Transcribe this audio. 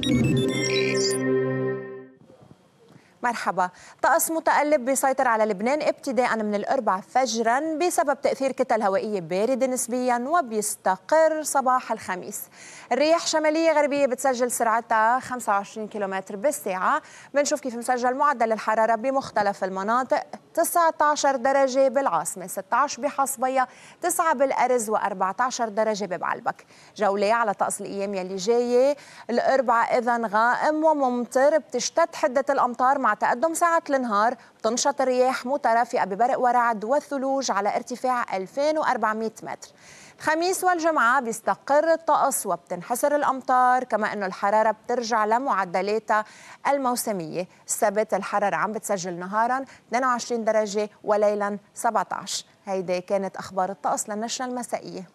Música مرحبا. طقس متقلب بيسيطر على لبنان ابتداء من الأربع فجرا بسبب تأثير كتل هوائية باردة نسبيا وبيستقر صباح الخميس. الرياح شمالية غربية بتسجل سرعتها 25 كم بالساعة. بنشوف كيف مسجل معدل الحرارة بمختلف المناطق. 19 درجة بالعاصمة 16 بحصبية 9 بالأرز و14 درجة ببعلبك. جولة على طقس الأيام يلي جاية. الأربعة إذا غائم وممطر بتشتد حدة الأمطار تقدم ساعة النهار تنشط الرياح مترافقة ببرق ورعد والثلوج على ارتفاع 2400 متر. الخميس والجمعة بيستقر الطقس وبتنحسر الأمطار كما أنه الحرارة بترجع لمعدلاتها الموسمية. السبت الحرارة عم بتسجل نهارا 22 درجة وليلا 17 هيدي كانت أخبار الطقس للنشرة المسائية.